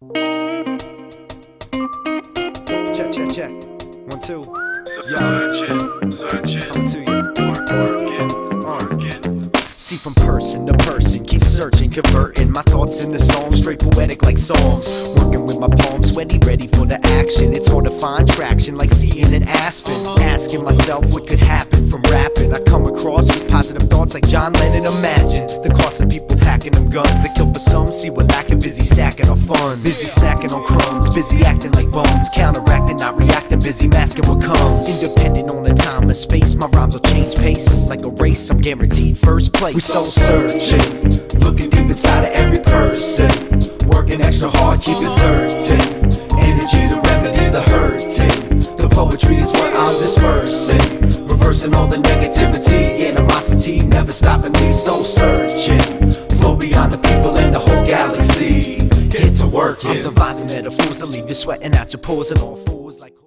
Check, check, check. One, two. Searching, searching, Coming to you. work, working, working. See from person to person, keep searching, converting my thoughts into songs, straight poetic like songs. Working with my palms, sweaty, ready for the action. It's hard to find traction like skiing an Aspen. Asking myself what could happen from rapping. I come across with positive thoughts like John Lennon imagined. The cost of people packing them guns that kill for some. See we're lacking, busy stacking our funds. Busy snacking on crumbs, busy acting like bums. Counteracting, not reacting, busy masking what comes. Independent on the time and space, my rhymes will change pace. Like a race, I'm guaranteed first place. We soul searching, looking deep inside of every person. Working extra hard, keep exerting. Energy to remedy the hurting. The poetry is what I'm dispersing. Reversing all the negativity, animosity, never stopping me. Soul searching, beyond the people in the whole galaxy. Get to work, I'm devising metaphors to leave you sweating out your pores and all fools like.